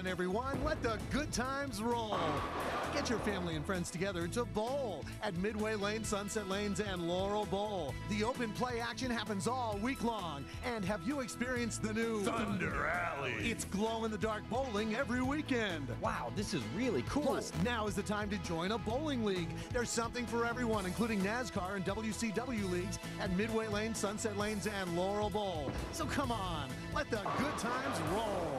on, everyone. Let the good times roll. Get your family and friends together to bowl at Midway Lane, Sunset Lanes, and Laurel Bowl. The open play action happens all week long. And have you experienced the new Thunder Alley? It's glow in the dark bowling every weekend. Wow, this is really cool. Plus, now is the time to join a bowling league. There's something for everyone, including NASCAR and WCW leagues at Midway Lane, Sunset Lanes, and Laurel Bowl. So come on, let the good times roll.